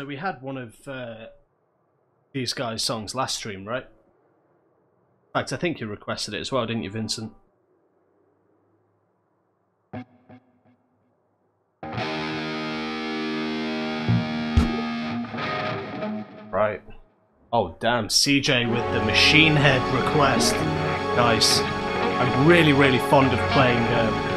So we had one of uh, these guys' songs last stream, right? In fact, I think you requested it as well, didn't you, Vincent? Right. Oh, damn. CJ with the Machine Head request. Nice. I'm really, really fond of playing... Um,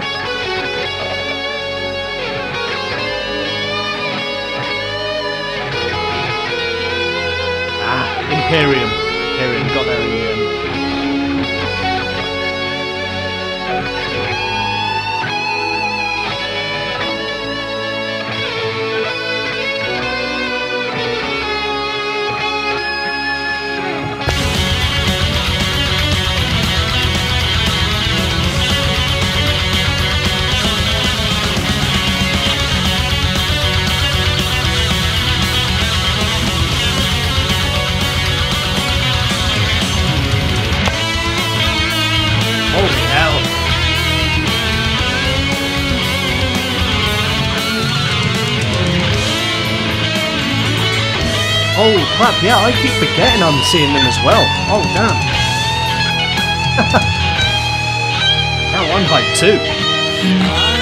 Imperium. Imperium got there Oh crap, yeah, I keep forgetting I'm seeing them as well. Oh damn. now I'm hyped too.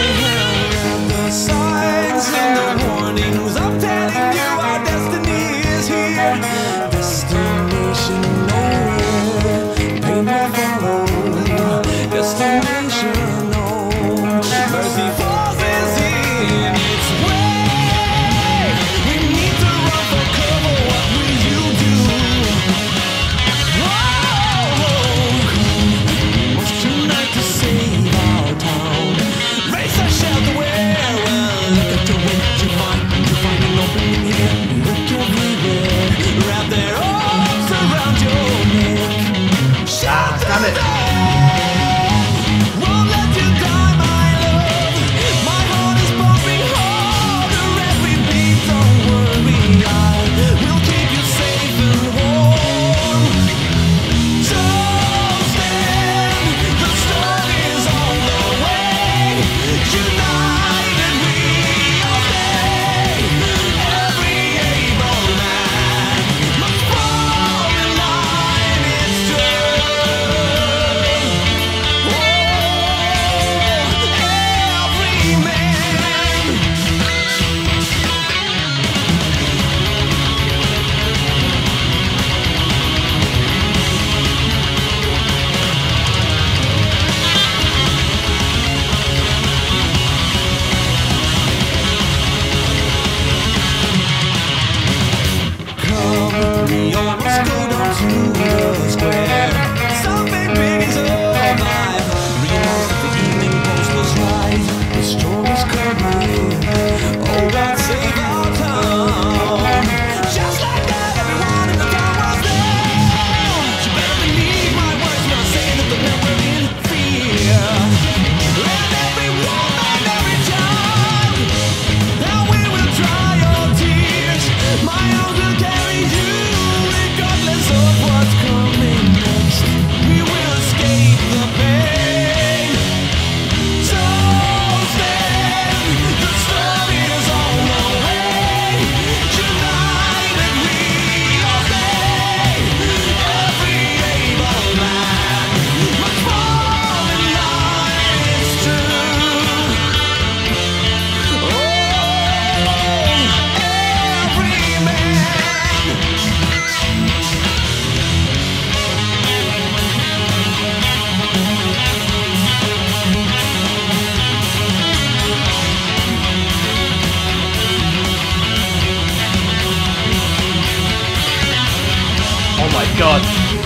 Oh my god.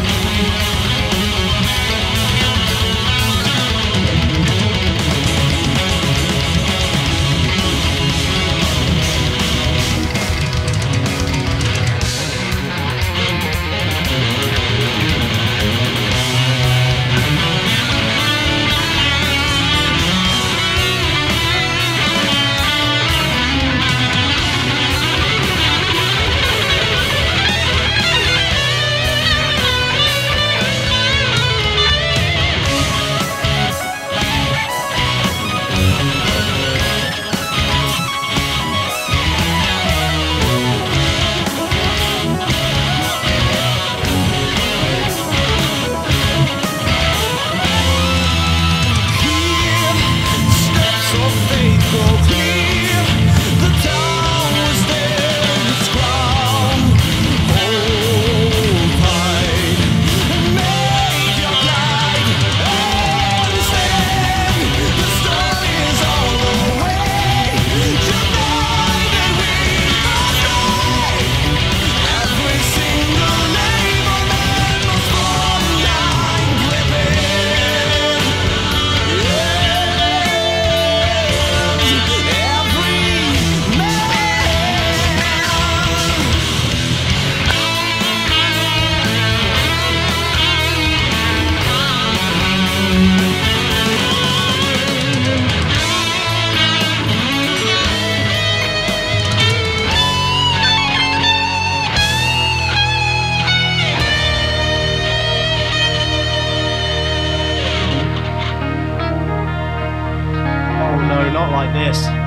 this.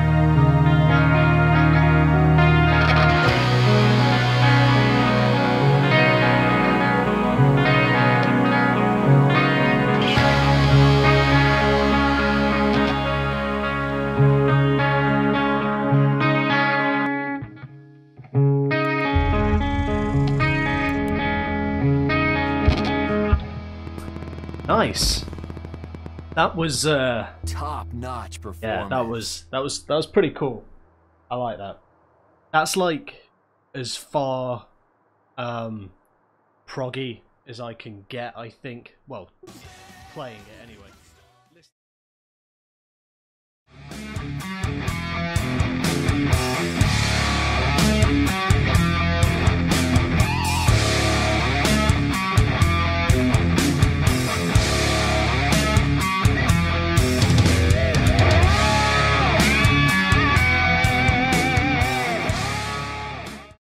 Nice. That was uh Top notch performance. yeah, that was that was that was pretty cool. I like that. That's like as far um proggy as I can get, I think. Well, playing it.